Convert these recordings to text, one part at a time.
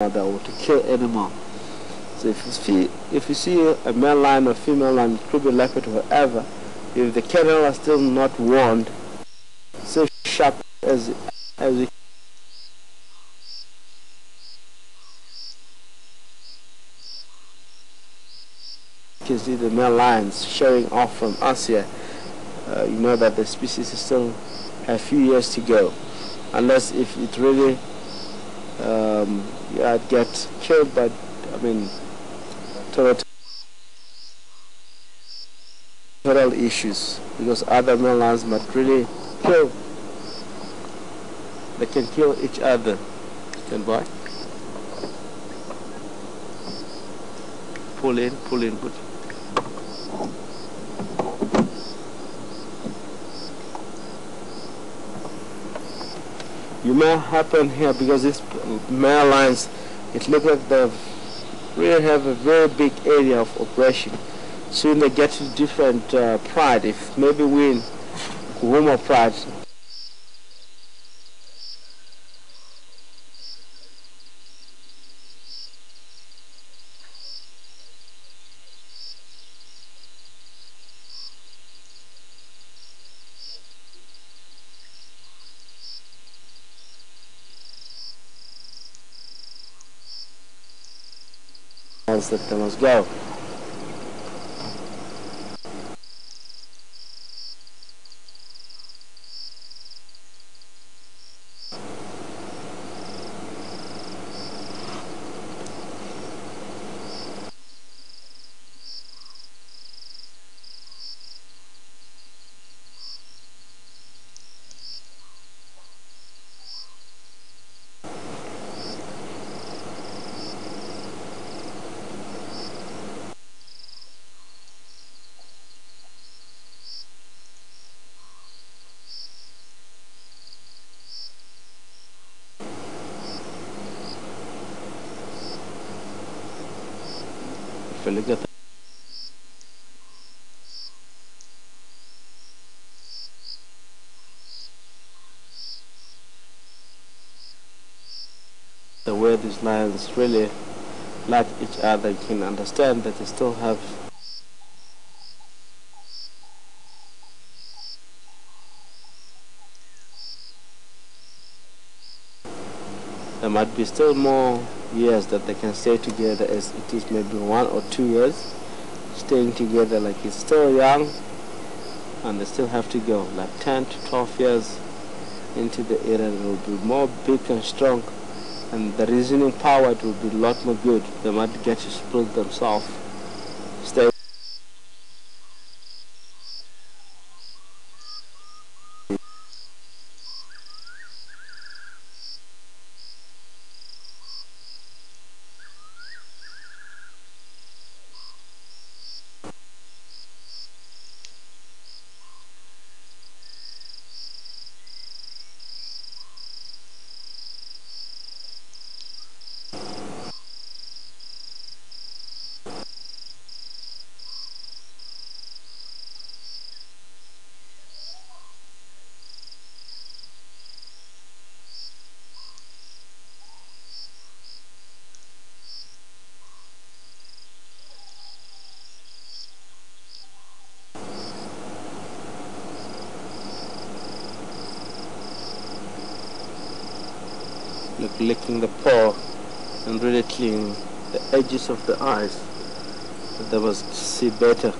another or to kill animal. So if you see if you see a male lion or female lion, it could be leopard or whatever, if the kennel are still not warned, so sharp as as you can see the male lions showing off from us here, uh, you know that the species is still a few years to go, unless if it really um, Uh, yeah, it gets killed by, I mean, total issues because other male lions might really kill. They can kill each other. Stand by. Pull in, pull in, put. You may happen here because these male lions, it looks like they really have a very big area of operation. Soon they get to different uh, pride. If maybe we in Kuhuma pride, that they must go. The way these lions really like each other, you can understand that they still have there might be still more years that they can stay together as it is maybe one or two years staying together like it's still young and they still have to go like 10 to 12 years into the area it will be more big and strong and the reasoning power it will be a lot more good. They might get to split themselves stay like licking the paw and really cleaning the edges of the eyes that they must see better.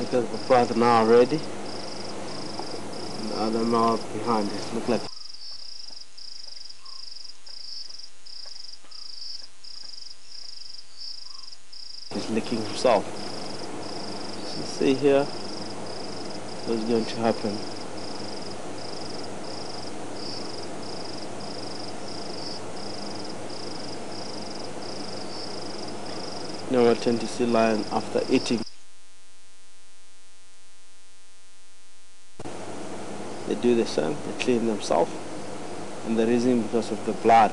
At the father now already. And the other male behind it. Look like he's licking himself. So see here what's going to happen. Now I tend to see lion after eating. They do the same, they clean themselves. And the reason because of the blood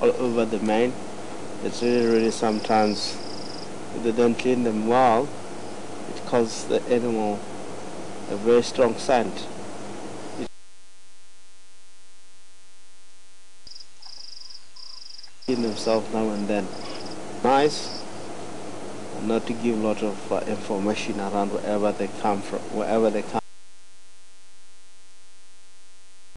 all over the mane. It's really, really sometimes, if they don't clean them well, it causes the animal a very strong scent. Clean themselves now and then. Nice not to give a lot of uh, information around wherever they come from, wherever they come.